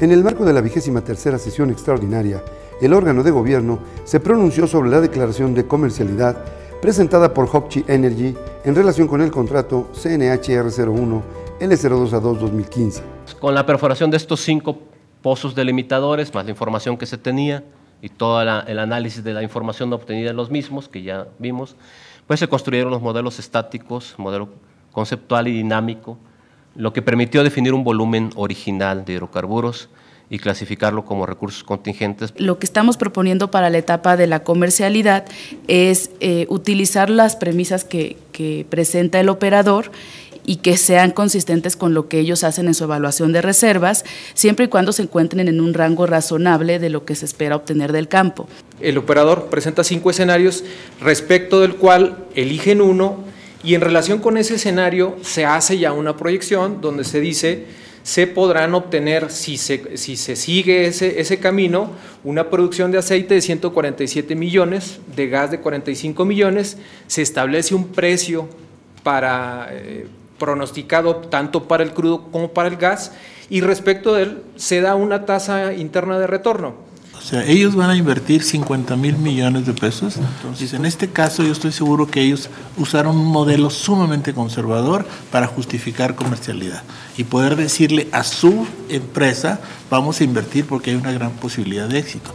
En el marco de la vigésima tercera sesión extraordinaria, el órgano de gobierno se pronunció sobre la declaración de comercialidad presentada por Hokchi Energy en relación con el contrato CNHR01 L02 a 2 2015. Con la perforación de estos cinco pozos delimitadores, más la información que se tenía y todo el análisis de la información obtenida en los mismos, que ya vimos, pues se construyeron los modelos estáticos, modelo conceptual y dinámico, lo que permitió definir un volumen original de hidrocarburos y clasificarlo como recursos contingentes. Lo que estamos proponiendo para la etapa de la comercialidad es eh, utilizar las premisas que, que presenta el operador y que sean consistentes con lo que ellos hacen en su evaluación de reservas, siempre y cuando se encuentren en un rango razonable de lo que se espera obtener del campo. El operador presenta cinco escenarios respecto del cual eligen uno y en relación con ese escenario se hace ya una proyección donde se dice se podrán obtener, si se, si se sigue ese, ese, camino, una producción de aceite de 147 millones, de gas de 45 millones, se establece un precio para, eh, pronosticado tanto para el crudo como para el gas, y respecto de él se da una tasa interna de retorno. O sea, ellos van a invertir 50 mil millones de pesos. Entonces, en este caso, yo estoy seguro que ellos usaron un modelo sumamente conservador para justificar comercialidad y poder decirle a su empresa, vamos a invertir porque hay una gran posibilidad de éxito.